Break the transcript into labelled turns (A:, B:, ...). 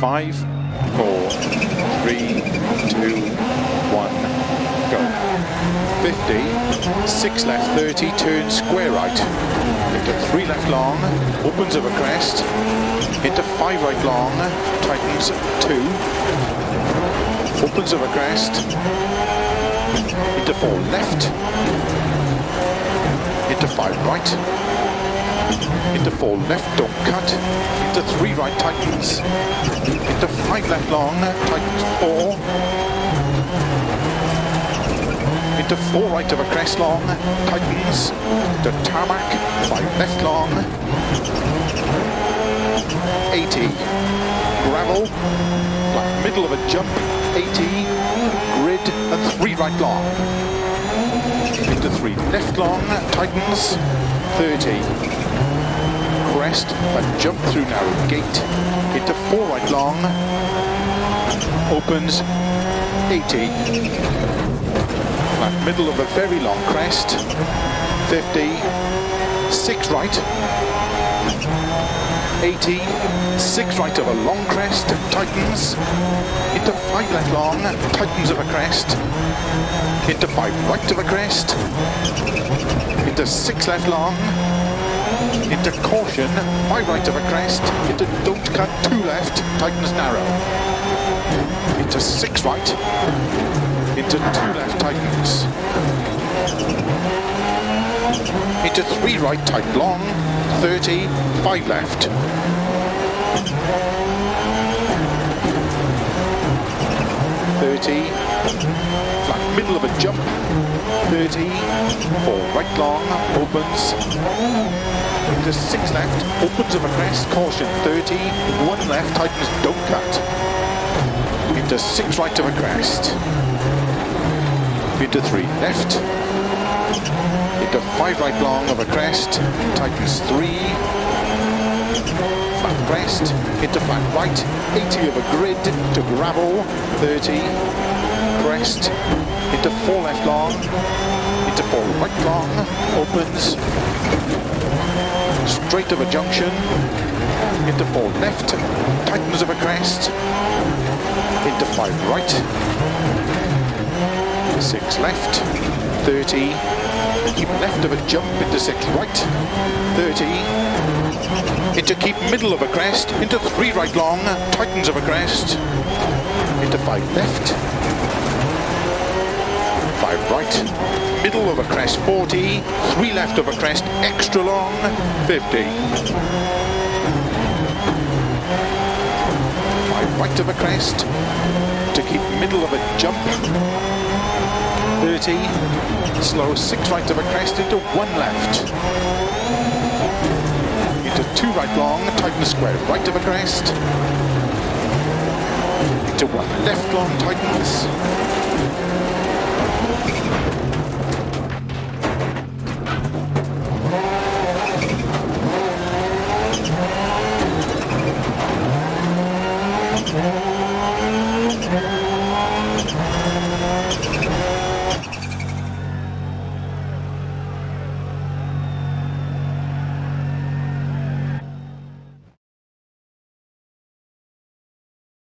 A: Five, four, three, two, one, go. 50, six left, 30, turn square right. Into three left long, opens over crest. Into five right long, tightens two. Opens over crest. Into four left. Into five right into four left, don't cut, into three right, tightens, into five left long, tightens four, into four right of a crest long, tightens, to tarmac, five left long, 80, gravel, middle of a jump, 80, grid, and three right long, into three left long, tightens, 30, crest, but jump through narrow gate, into four right long, opens 80, flat middle of a very long crest, 50, six right, 80, six right of a long crest, tightens, into five left long, tightens of a crest, into five right of a crest, into six left long, into caution, five right of a crest, into don't cut, two left, tightens narrow. Into six right, into two left, tightens. Into three right, tight long, 30, five left. Thirty, flat middle of a jump, 30, four right long, opens, into six left, opens of a crest, caution 30, one left, tightens, don't cut. Into six right of a crest. Into three left. Into five right long of a crest, tightens three. Flat crest, into flat right, 80 of a grid to gravel, 30. Crest, into four left long, into four right long, opens, straight of a junction, into four left, tightens of a crest, into five right, six left, 30, keep left of a jump into six right, 30, into keep middle of a crest, into three right long, tightens of a crest, into five left, right, middle of a crest 40, three left of a crest, extra long 50. Five right of a crest to keep middle of a jump 30, slow six right of a crest into one left. Into two right long, tighten square right of a crest. Into one left long, tightens Oh, my God.